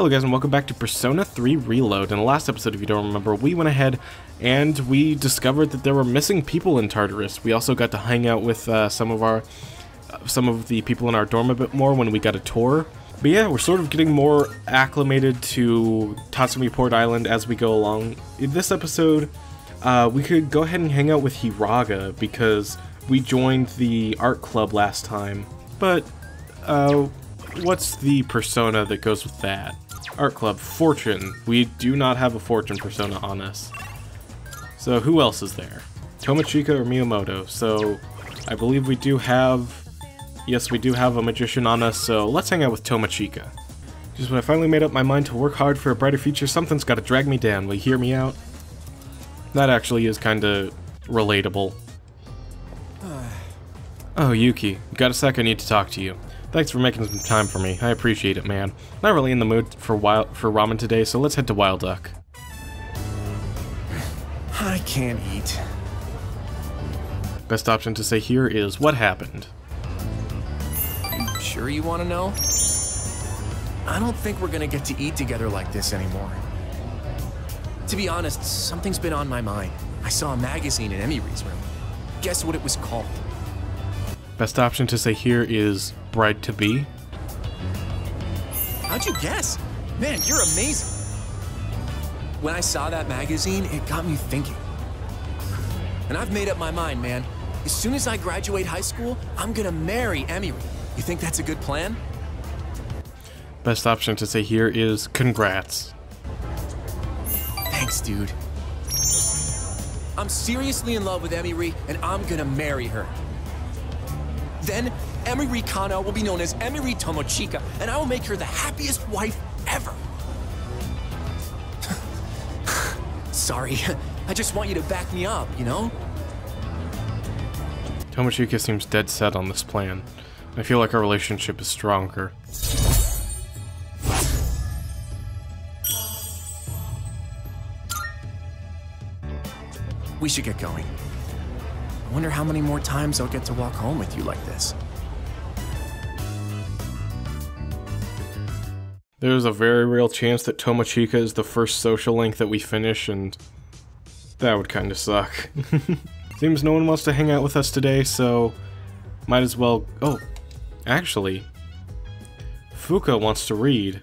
Hello guys and welcome back to Persona 3 Reload. In the last episode, if you don't remember, we went ahead and we discovered that there were missing people in Tartarus. We also got to hang out with uh, some of our uh, some of the people in our dorm a bit more when we got a tour. But yeah, we're sort of getting more acclimated to Tatsumi Port Island as we go along. In this episode, uh, we could go ahead and hang out with Hiraga because we joined the art club last time. But uh, what's the persona that goes with that? Art Club, Fortune. We do not have a Fortune persona on us. So who else is there? Tomochika or Miyamoto. So I believe we do have... Yes, we do have a magician on us, so let's hang out with Tomochika. Just when I finally made up my mind to work hard for a brighter future, something's gotta drag me down. Will you hear me out? That actually is kinda relatable. oh, Yuki. Got a sec, I need to talk to you. Thanks for making some time for me. I appreciate it, man. Not really in the mood for wild for ramen today, so let's head to Wild Duck. I can't eat. Best option to say here is what happened. Sure you want to know? I don't think we're gonna get to eat together like this anymore. To be honest, something's been on my mind. I saw a magazine in Emiri's room. Guess what it was called? Best option to say here is bride to be. How'd you guess? Man, you're amazing. When I saw that magazine, it got me thinking. And I've made up my mind, man. As soon as I graduate high school, I'm gonna marry Emiri. You think that's a good plan? Best option to say here is congrats. Thanks, dude. I'm seriously in love with Emiri, and I'm gonna marry her. Then, Emiri Kanou will be known as Emiri Tomochika, and I will make her the happiest wife ever. Sorry, I just want you to back me up, you know? Tomochika seems dead set on this plan. I feel like our relationship is stronger. We should get going. I wonder how many more times I'll get to walk home with you like this. There's a very real chance that Tomochika is the first social link that we finish, and that would kind of suck. Seems no one wants to hang out with us today, so might as well... Oh, actually, Fuuka wants to read.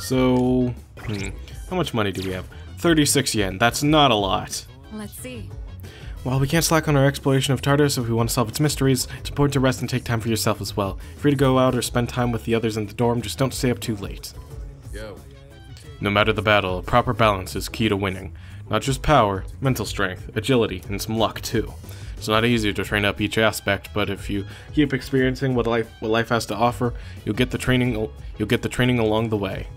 So, hmm, how much money do we have? 36 yen, that's not a lot. Let's see. While we can't slack on our exploration of Tartarus if we want to solve its mysteries, it's important to rest and take time for yourself as well. Free to go out or spend time with the others in the dorm, just don't stay up too late. Yo. No matter the battle, a proper balance is key to winning. Not just power, mental strength, agility, and some luck too. It's not easy to train up each aspect, but if you keep experiencing what life what life has to offer, you'll get the training you'll get the training along the way.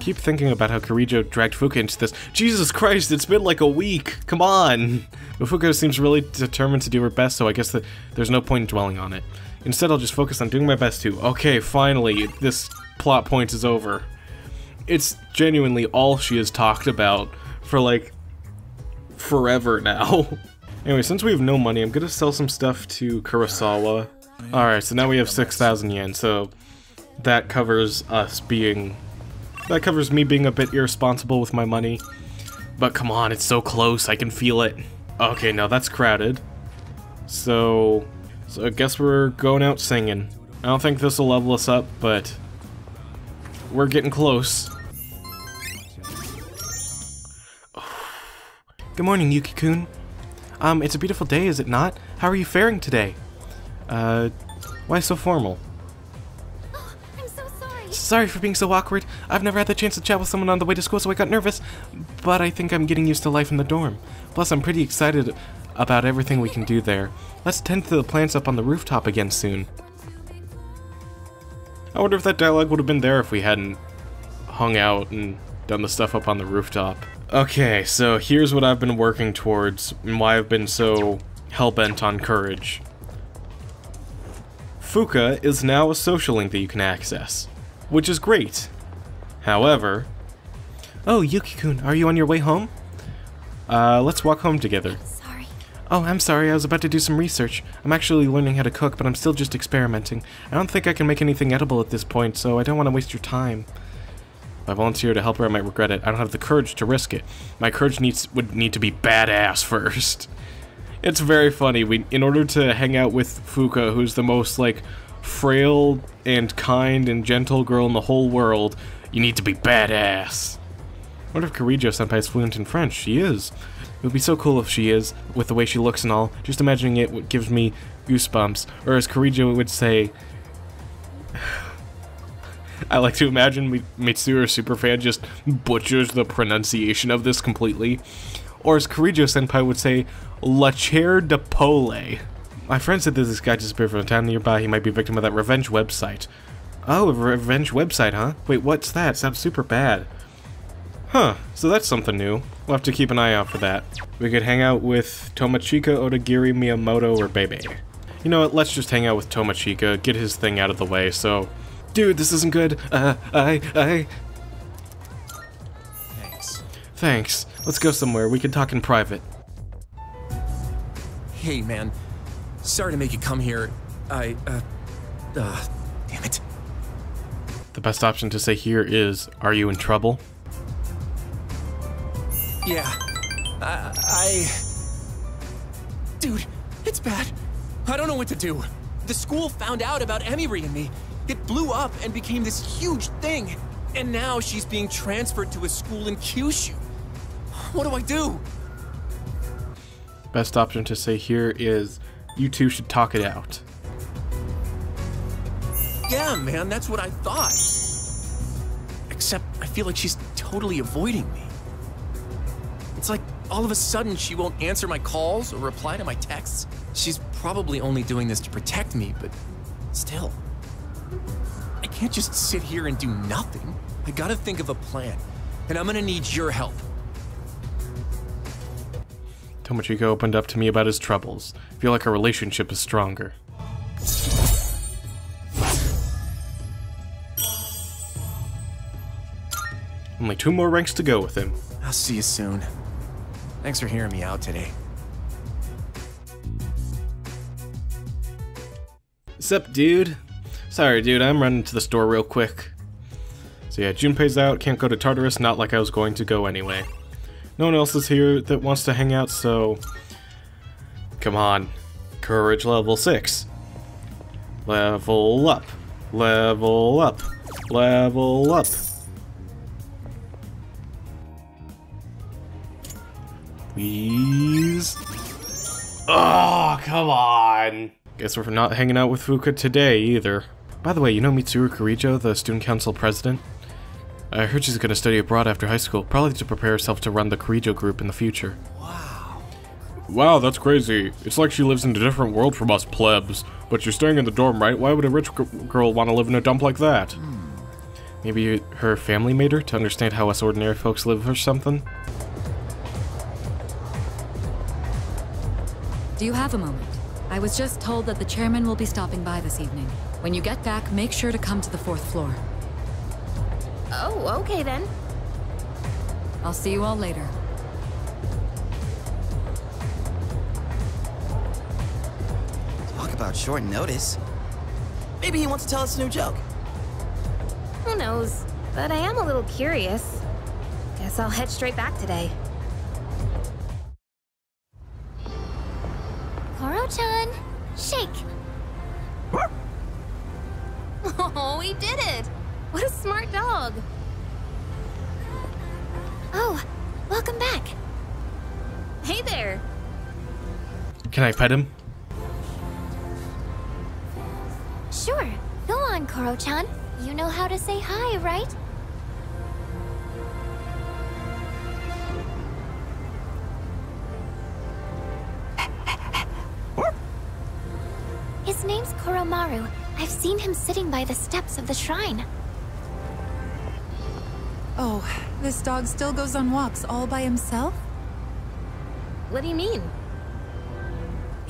Keep thinking about how Kirijo dragged Fuuka into this. Jesus Christ, it's been like a week. Come on. But Fuuka seems really determined to do her best, so I guess that there's no point in dwelling on it. Instead, I'll just focus on doing my best too. Okay, finally, this plot point is over. It's genuinely all she has talked about for like forever now. anyway, since we have no money, I'm gonna sell some stuff to Kurosawa. Alright, so now we have 6,000 yen, so that covers us being... That covers me being a bit irresponsible with my money. But come on, it's so close, I can feel it. Okay, now that's crowded. So... So I guess we're going out singing. I don't think this will level us up, but... We're getting close. Good morning, Yuki-kun. Um, it's a beautiful day, is it not? How are you faring today? Uh, why so formal? Sorry for being so awkward. I've never had the chance to chat with someone on the way to school, so I got nervous. But I think I'm getting used to life in the dorm. Plus, I'm pretty excited about everything we can do there. Let's tend to the plants up on the rooftop again soon. I wonder if that dialogue would have been there if we hadn't hung out and done the stuff up on the rooftop. Okay, so here's what I've been working towards and why I've been so hell-bent on courage. Fuuka is now a social link that you can access, which is great. However... Oh, Yuki-kun, are you on your way home? Uh, let's walk home together. Sorry. Oh, I'm sorry, I was about to do some research. I'm actually learning how to cook, but I'm still just experimenting. I don't think I can make anything edible at this point, so I don't want to waste your time. If I volunteer to help her, I might regret it. I don't have the courage to risk it. My courage needs would need to be badass first. It's very funny. We, in order to hang out with Fuuka, who's the most like frail and kind and gentle girl in the whole world, you need to be badass. Wonder if Kirijo Senpai is fluent in French. She is. It would be so cool if she is, with the way she looks and all. Just imagining it gives me goosebumps. Or as Kirijo would say, I like to imagine Mi- Mitsuru Superfan just butchers the pronunciation of this completely. Or as Kirijo Senpai would say, La Chair de Pole. My friend said that this guy disappeared from a town nearby. He might be a victim of that revenge website. Oh, a revenge website, huh? Wait, what's that? Sounds super bad. Huh, so that's something new. We'll have to keep an eye out for that. We could hang out with Tomochika, Odagiri, Miyamoto, or Bebe. You know what, let's just hang out with Tomochika, get his thing out of the way, so... Dude, this isn't good. Uh, I, I... Thanks. Thanks. Let's go somewhere. We can talk in private. Hey, man. Sorry to make you come here. I, uh, uh, damn it. The best option to say here is, are you in trouble? Yeah. I, I. Dude, it's bad. I don't know what to do. The school found out about Emiri and me. It blew up and became this huge thing. And now she's being transferred to a school in Kyushu. What do I do? Best option to say here is, you two should talk it out. Yeah, man, that's what I thought. Except I feel like she's totally avoiding me. It's like all of a sudden she won't answer my calls or reply to my texts. She's probably only doing this to protect me, but still. I can't just sit here and do nothing. I gotta think of a plan, and I'm gonna need your help. Tomochika opened up to me about his troubles. I Feel like our relationship is stronger. Only two more ranks to go with him. I'll see you soon. Thanks for hearing me out today. Sup, dude? Sorry, dude, I'm running to the store real quick. So yeah, Junpei's out, can't go to Tartarus, not like I was going to go anyway. No one else is here that wants to hang out, so... Come on. Courage level 6. Level up. Level up. Level up. Please? Oh, come on. Guess we're not hanging out with Fuuka today either. By the way, you know Mitsuru Kirijo, the student council president? I heard she's gonna study abroad after high school, probably to prepare herself to run the Kirijo group in the future. Wow. Wow, that's crazy. It's like she lives in a different world from us plebs. But you're staying in the dorm, right? Why would a rich g- girl want to live in a dump like that? Hmm. Maybe her family made her to understand how us ordinary folks live or something? Do you have a moment? I was just told that the chairman will be stopping by this evening. When you get back, make sure to come to the fourth floor. Oh, okay then. I'll see you all later. Talk about short notice. Maybe he wants to tell us a new joke. Who knows? But I am a little curious. Guess I'll head straight back today. I pet him? Sure. Go on, Koro-chan. You know how to say hi, right? His name's Koromaru. I've seen him sitting by the steps of the shrine. Oh, this dog still goes on walks all by himself? What do you mean?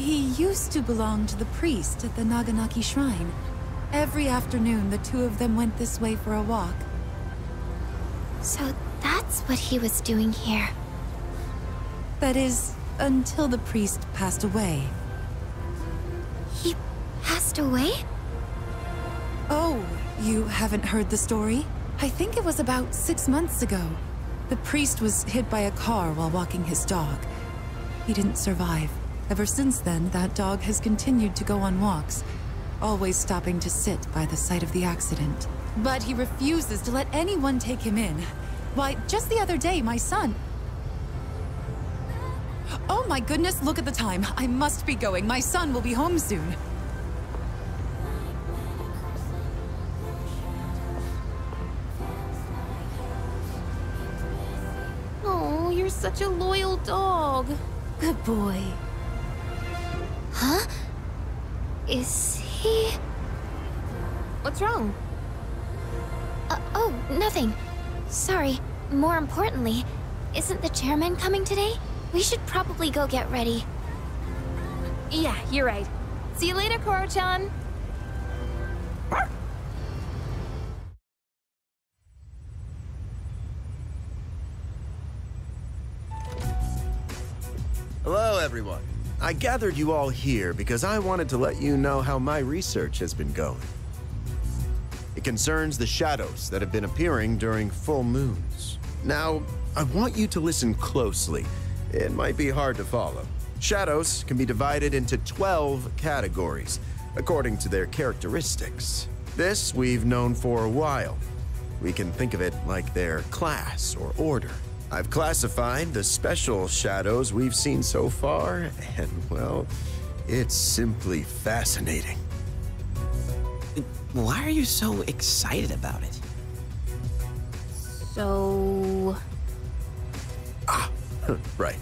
He used to belong to the priest at the Naganaki Shrine. Every afternoon, the two of them went this way for a walk. So that's what he was doing here. That is, until the priest passed away. He passed away? Oh, you haven't heard the story? I think it was about six months ago. The priest was hit by a car while walking his dog. He didn't survive. Ever since then, that dog has continued to go on walks, always stopping to sit by the site of the accident. But he refuses to let anyone take him in. Why, just the other day, my son... Oh my goodness, look at the time. I must be going. My son will be home soon. Oh, you're such a loyal dog. Good boy. Huh? Is he... What's wrong? Uh, oh, nothing. Sorry. More importantly, isn't the chairman coming today? We should probably go get ready. Yeah, you're right. See you later, Koro-chan. Hello, everyone. I gathered you all here because I wanted to let you know how my research has been going. It concerns the shadows that have been appearing during full moons. Now, I want you to listen closely. It might be hard to follow. Shadows can be divided into 12 categories, according to their characteristics. This we've known for a while. We can think of it like their class or order. I've classified the special shadows we've seen so far, and well, it's simply fascinating. Why are you so excited about it? So... Ah, right.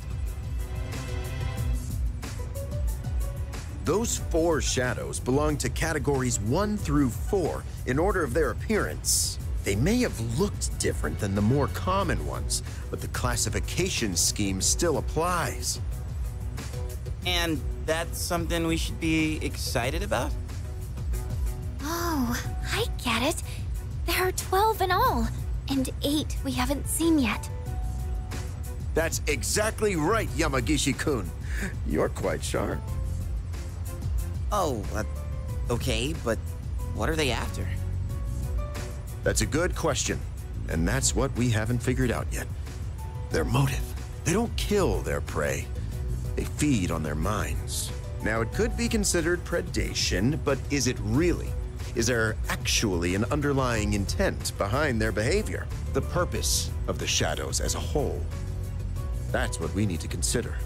Those four shadows belong to categories 1 through 4 in order of their appearance. They may have looked different than the more common ones, but the classification scheme still applies. And that's something we should be excited about? Oh, I get it. There are 12 in all, and 8 we haven't seen yet. That's exactly right, Yamagishi-kun. You're quite sharp. Oh, uh, okay, but what are they after? That's a good question, and that's what we haven't figured out yet. Their motive. They don't kill their prey. They feed on their minds. Now, it could be considered predation, but is it really? Is there actually an underlying intent behind their behavior? The purpose of the shadows as a whole? That's what we need to consider.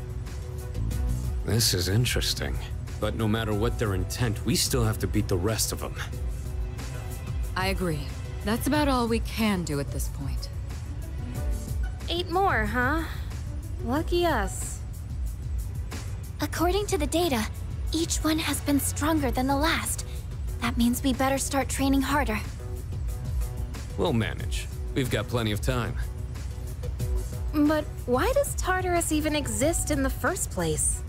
This is interesting. But no matter what their intent, we still have to beat the rest of them. I agree. That's about all we can do at this point. Eight more, huh? Lucky us. According to the data, each one has been stronger than the last. That means we better start training harder. We'll manage. We've got plenty of time. But why does Tartarus even exist in the first place?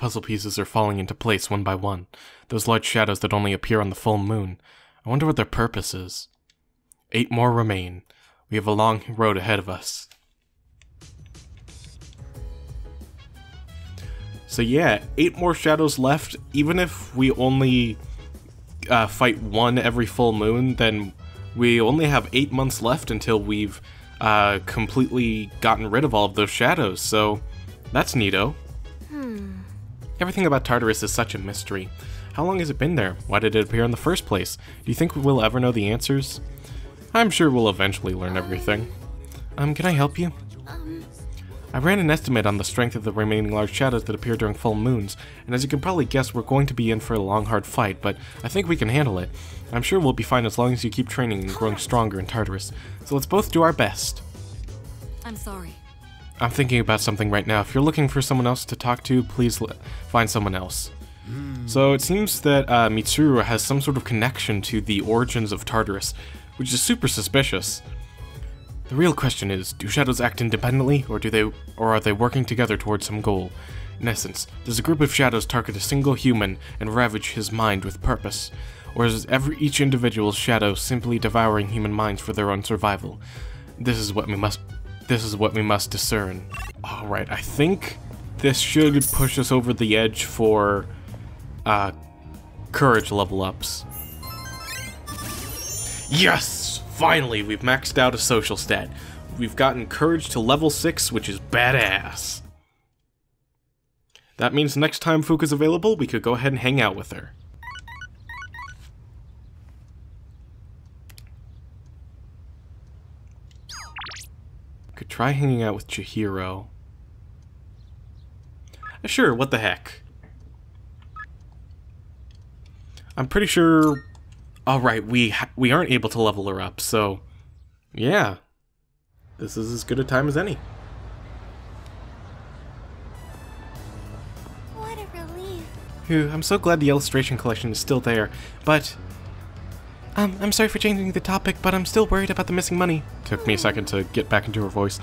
Puzzle pieces are falling into place one by one. Those large shadows that only appear on the full moon. I wonder what their purpose is. Eight more remain. We have a long road ahead of us. So yeah, eight more shadows left. Even if we only uh, fight one every full moon, then we only have eight months left until we've uh, completely gotten rid of all of those shadows. So that's neato. Everything about Tartarus is such a mystery. How long has it been there? Why did it appear in the first place? Do you think we'll ever know the answers? I'm sure we'll eventually learn everything. Um, can I help you? I ran an estimate on the strength of the remaining large shadows that appear during full moons, and as you can probably guess, we're going to be in for a long, hard fight, but I think we can handle it. I'm sure we'll be fine as long as you keep training and growing stronger in Tartarus. So let's both do our best. I'm sorry. I'm thinking about something right now. If you're looking for someone else to talk to, please l- find someone else. So it seems that uh, Mitsuru has some sort of connection to the origins of Tartarus, which is super suspicious. The real question is, do shadows act independently, or do they, or are they working together towards some goal? In essence, does a group of shadows target a single human and ravage his mind with purpose? Or is every each individual's shadow simply devouring human minds for their own survival? This is what we must this is what we must discern. Alright, I think this should push us over the edge for uh, courage level ups. Yes! Finally, we've maxed out a social stat. We've gotten courage to level 6, which is badass. That means next time Fuuka's available, we could go ahead and hang out with her. Try hanging out with Chihiro. Uh, sure, what the heck. I'm pretty sure... Alright, we, we aren't able to level her up, so... Yeah. This is as good a time as any. What a relief. Phew, I'm so glad the illustration collection is still there, but... Um, I'm sorry for changing the topic, but I'm still worried about the missing money. Took me a second to get back into her voice.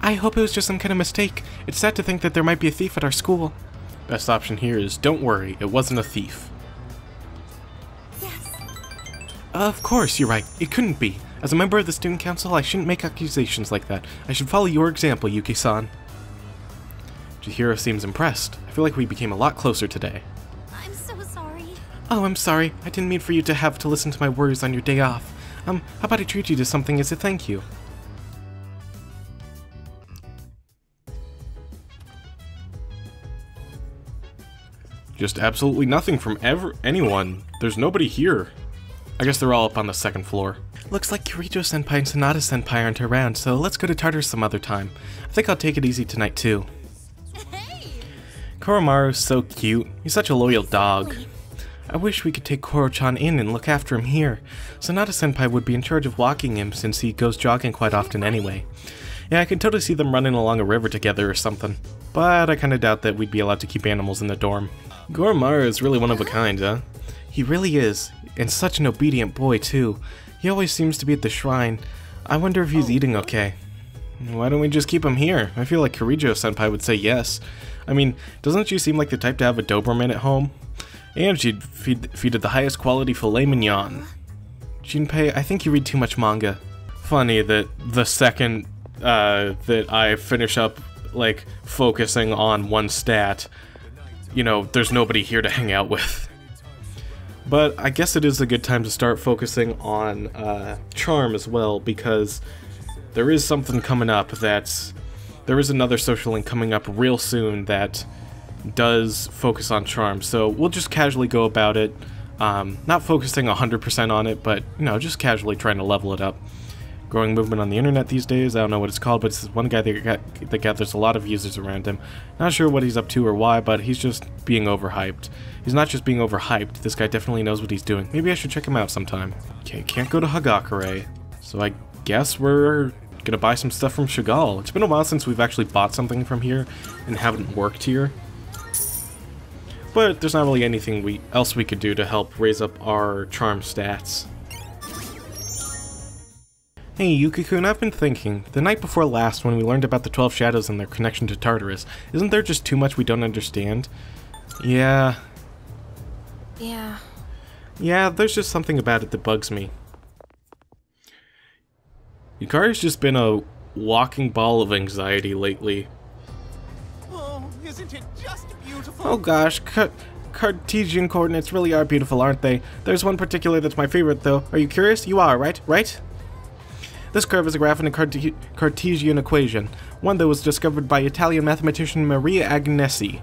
I hope it was just some kind of mistake. It's sad to think that there might be a thief at our school. Best option here is don't worry, it wasn't a thief. Yes. Of course, you're right. It couldn't be. As a member of the student council, I shouldn't make accusations like that. I should follow your example, Yuki-san. Chihiro seems impressed. I feel like we became a lot closer today. I'm so sorry. Oh, I'm sorry. I didn't mean for you to have to listen to my worries on your day off. Um, how about I treat you to something as a thank you? Just absolutely nothing from ever anyone. There's nobody here. I guess they're all up on the second floor. Looks like Kirijo Senpai and Sanada Senpai aren't around, so let's go to Tartar some other time. I think I'll take it easy tonight too. Koromaru's so cute. He's such a loyal dog. I wish we could take Koro-chan in and look after him here. Sanada Senpai would be in charge of walking him since he goes jogging quite often anyway. Yeah, I could totally see them running along a river together or something. But I kinda doubt that we'd be allowed to keep animals in the dorm. Koromaru is really one of a kind, huh? He really is, and such an obedient boy too. He always seems to be at the shrine. I wonder if he's eating okay. Why don't we just keep him here? I feel like Kirijo senpai would say yes. I mean, doesn't she seem like the type to have a Doberman at home? And she'd feed, feed the highest quality filet mignon. Junpei, I think you read too much manga. Funny that the second uh, that I finish up, like, focusing on one stat, you know, there's nobody here to hang out with. But I guess it is a good time to start focusing on uh, charm as well, because there is something coming up that's. There is another social link coming up real soon that does focus on charm, so we'll just casually go about it. Um, not focusing 100% on it, but, you know, just casually trying to level it up growing movement on the internet these days. I don't know what it's called, but it's one guy that, that gathers a lot of users around him. Not sure what he's up to or why, but he's just being overhyped. He's not just being overhyped, this guy definitely knows what he's doing. Maybe I should check him out sometime. Okay, can't go to Hagakure, so I guess we're gonna buy some stuff from Chagall. It's been a while since we've actually bought something from here and haven't worked here. But there's not really anything we else we could do to help raise up our charm stats. Hey, Yuki-kun, I've been thinking. The night before last, when we learned about the Twelve Shadows and their connection to Tartarus, isn't there just too much we don't understand? Yeah. Yeah. Yeah, there's just something about it that bugs me. Yukari's just been a walking ball of anxiety lately. Oh, isn't it just beautiful? Oh gosh, Ca Cartesian coordinates really are beautiful, aren't they? There's one particular that's my favorite, though. Are you curious? You are, right? Right? This curve is a graph in a Carte Cartesian equation, one that was discovered by Italian mathematician Maria Agnesi.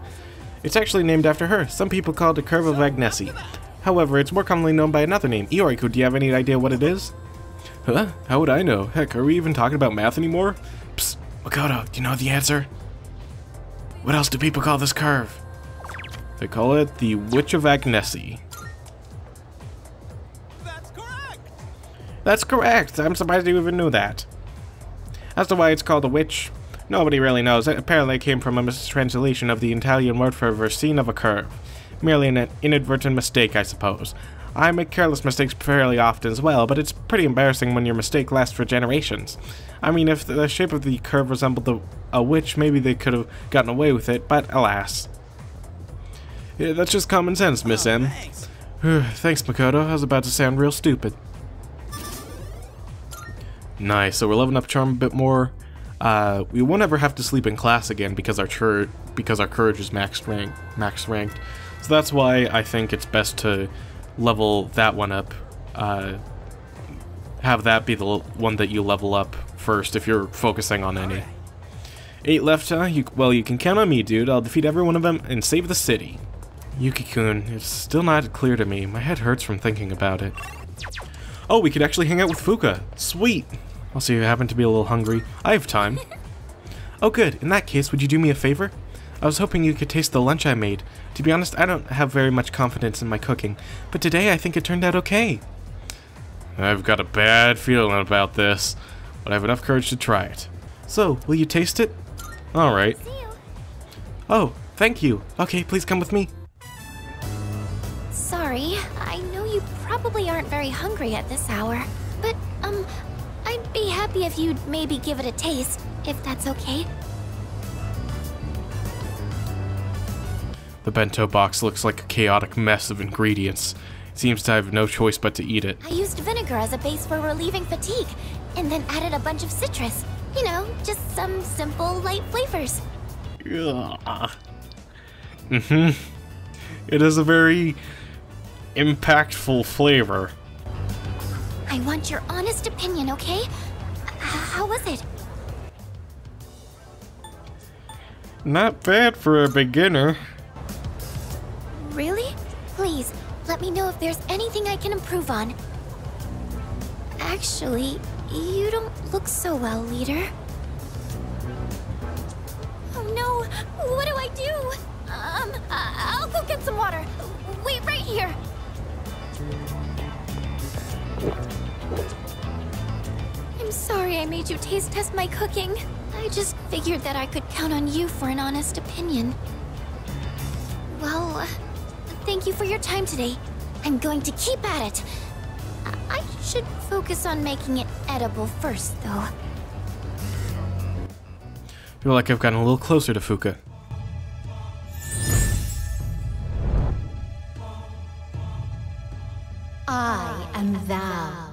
It's actually named after her. Some people call it a curve of Agnesi. However, it's more commonly known by another name. Iori-kun, do you have any idea what it is? Huh? How would I know? Heck, are we even talking about math anymore? Psst, Makoto, do you know the answer? What else do people call this curve? They call it the Witch of Agnesi. That's correct. That's correct. I'm surprised you even knew that. As to why it's called a witch, nobody really knows. It apparently came from a mistranslation of the Italian word for a versine of a curve. Merely an inadvertent mistake, I suppose. I make careless mistakes fairly often as well, but it's pretty embarrassing when your mistake lasts for generations. I mean, if the shape of the curve resembled the, a witch, maybe they could have gotten away with it, but alas. Yeah, that's just common sense, Miss Oh, M. thanks. Thanks, Makoto. I was about to sound real stupid. Nice. So we're leveling up charm a bit more. Uh, we won't ever have to sleep in class again because our chur because our courage is max rank max ranked. So that's why I think it's best to level that one up. Uh, have that be the one that you level up first if you're focusing on any. Eight left, huh? You, well, you can count on me, dude. I'll defeat every one of them and save the city. Yuki-kun, it's still not clear to me. My head hurts from thinking about it. Oh, we could actually hang out with Fuuka. Sweet. Also, you happen to be a little hungry. I have time. oh, good. In that case, would you do me a favor? I was hoping you could taste the lunch I made. To be honest, I don't have very much confidence in my cooking, but today I think it turned out okay. I've got a bad feeling about this, but I have enough courage to try it. So, will you taste it? Alright. Oh, thank you. Okay, please come with me. I know you probably aren't very hungry at this hour, but, um, I'd be happy if you'd maybe give it a taste, if that's okay. The bento box looks like a chaotic mess of ingredients. It seems to have no choice but to eat it. I used vinegar as a base for relieving fatigue, and then added a bunch of citrus. You know, just some simple, light flavors. Mm-hmm. It is a very impactful flavor. I want your honest opinion, okay? How was it? Not bad for a beginner. Really? Please, let me know if there's anything I can improve on. Actually, you don't look so well, leader. Oh no! What do I do? Um, I made you taste test my cooking. I just figured that I could count on you for an honest opinion. Well, thank you for your time today. I'm going to keep at it. I, I should focus on making it edible first, though. feel like I've gotten a little closer to Fuuka. I am thou.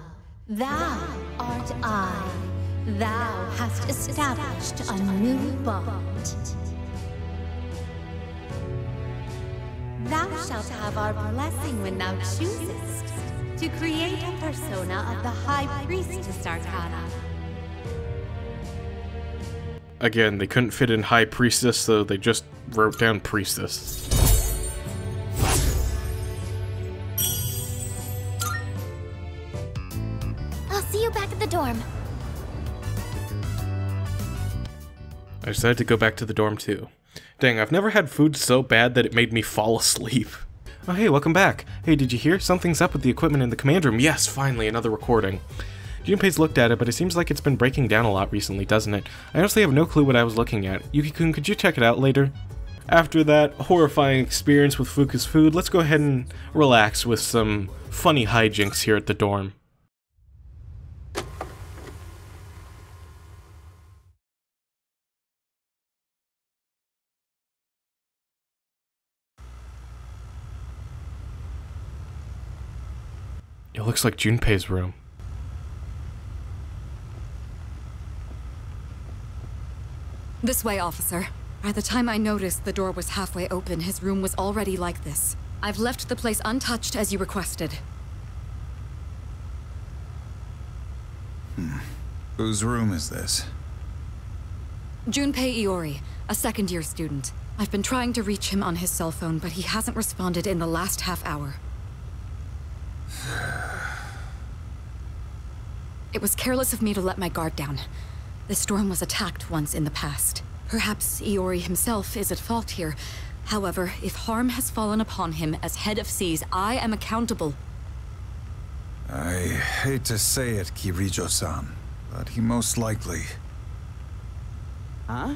Thou art I. Thou hast established a new bond. Thou shalt have our blessing when thou choosest to create a persona of the High Priestess Arcana. Again, they couldn't fit in High Priestess, so they just wrote down Priestess. I decided to go back to the dorm too. Dang, I've never had food so bad that it made me fall asleep. Oh hey, welcome back. Hey, did you hear? Something's up with the equipment in the command room. Yes, finally, another recording. Junpei's looked at it, but it seems like it's been breaking down a lot recently, doesn't it? I honestly have no clue what I was looking at. Yuki-kun, could you check it out later? After that horrifying experience with Fuuka's food, let's go ahead and relax with some funny hijinks here at the dorm. It looks like Junpei's room. This way, officer. By the time I noticed the door was halfway open, his room was already like this. I've left the place untouched as you requested. Hmm. Whose room is this? Junpei Iori, a second-year student. I've been trying to reach him on his cell phone, but he hasn't responded in the last half hour. It was careless of me to let my guard down. The storm was attacked once in the past. Perhaps Iori himself is at fault here. However, if harm has fallen upon him as head of SEES, I am accountable. I hate to say it, Kirijo-san, but he most likely... Huh?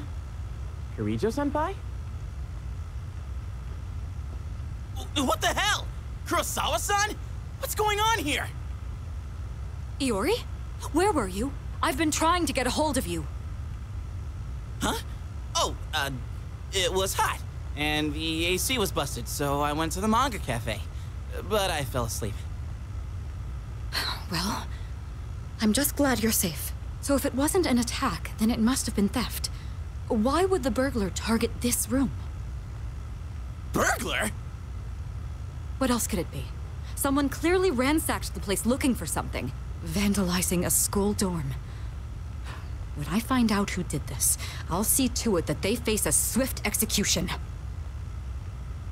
Kirijo-senpai? What the hell? Kurosawa-san? What's going on here? Iori? Where were you? I've been trying to get a hold of you. Huh? Oh, uh, it was hot, and the AC was busted, so I went to the manga cafe. but I fell asleep. Well, I'm just glad you're safe. So if it wasn't an attack, then it must have been theft. Why would the burglar target this room? Burglar? What else could it be? Someone clearly ransacked the place looking for something, vandalizing a school dorm. When I find out who did this, I'll see to it that they face a swift execution.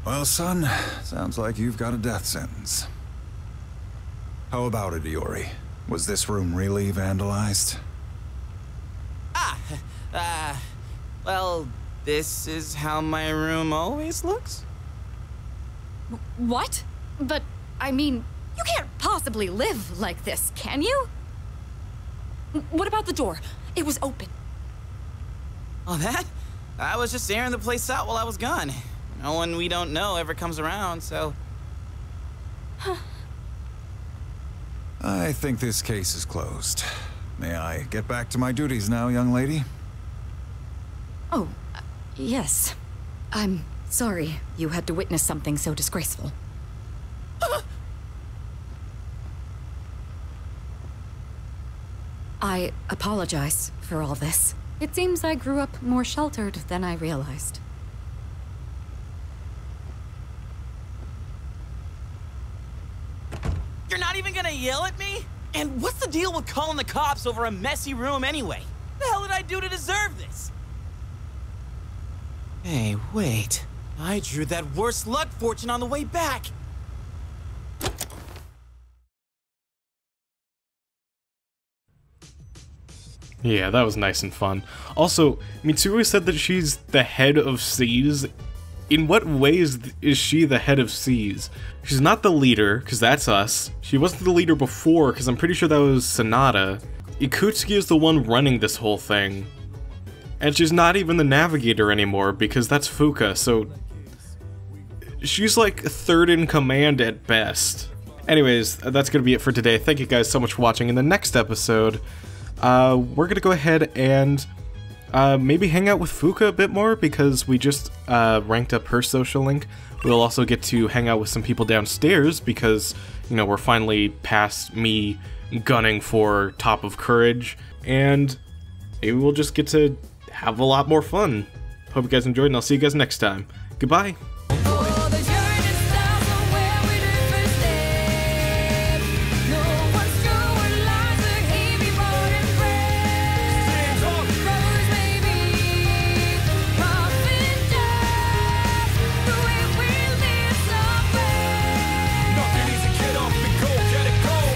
Well, son, sounds like you've got a death sentence. How about it, Iori? Was this room really vandalized? Ah, uh, well, this is how my room always looks? What? But, I mean, you can't possibly live like this, can you? What about the door? It was open. Oh, that? I was just airing the place out while I was gone. No one we don't know ever comes around, so... I think this case is closed. May I get back to my duties now, young lady? Oh, uh, yes. I'm sorry you had to witness something so disgraceful. I apologize for all this. It seems I grew up more sheltered than I realized. You're not even gonna yell at me? And what's the deal with calling the cops over a messy room anyway? The hell did I do to deserve this? Hey, wait. I drew that worst luck fortune on the way back. Yeah, that was nice and fun. Also, Mitsuru said that she's the head of SEES. In what ways is she the head of SEES? She's not the leader, because that's us. She wasn't the leader before, because I'm pretty sure that was Sanada. Ikutsuki is the one running this whole thing. And she's not even the navigator anymore, because that's Fuuka, so... She's like third in command at best. Anyways, that's gonna be it for today. Thank you guys so much for watching. In the next episode, uh, we're gonna go ahead and uh, maybe hang out with Fuuka a bit more because we just uh, ranked up her social link. We'll also get to hang out with some people downstairs because, you know, we're finally past me gunning for Top of Courage, and maybe we'll just get to have a lot more fun. Hope you guys enjoyed, and I'll see you guys next time. Goodbye!